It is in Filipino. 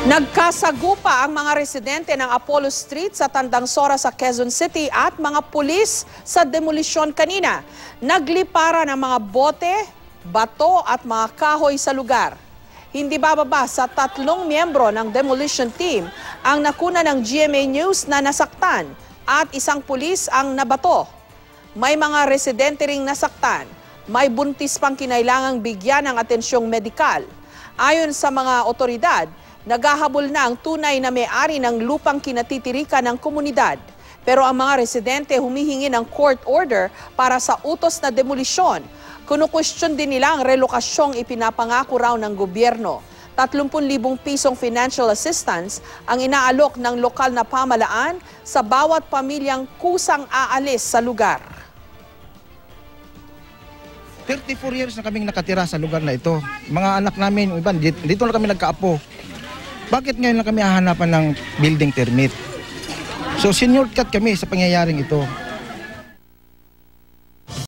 Nagkasagupa ang mga residente ng Apollo Street sa Tandang Sora sa Quezon City at mga pulis sa demolisyon kanina. Naglipara ng mga bote, bato at mga kahoy sa lugar. Hindi bababa sa tatlong miyembro ng demolition team ang nakuna ng GMA News na nasaktan at isang pulis ang nabato. May mga residente ring nasaktan. May buntis pang kinailangang bigyan ng atensyong medikal. Ayon sa mga otoridad, naghahabol na ang tunay na may-ari ng lupang kinatitirikan ng komunidad. Pero ang mga residente humihingi ng court order para sa utos na demolisyon. Kunukwestiyon din nila ang relokasyong ipinapangako raw ng gobyerno. 30,000 pisong financial assistance ang inaalok ng lokal na pamalaan sa bawat pamilyang kusang aalis sa lugar. 34 years na kaming nakatira sa lugar na ito. Mga anak namin, iba, dito, dito na kami nagkaapo. Bakit ngayon lang kami hahanapan ng building permit? So senior cut kami sa pangyayaring ito.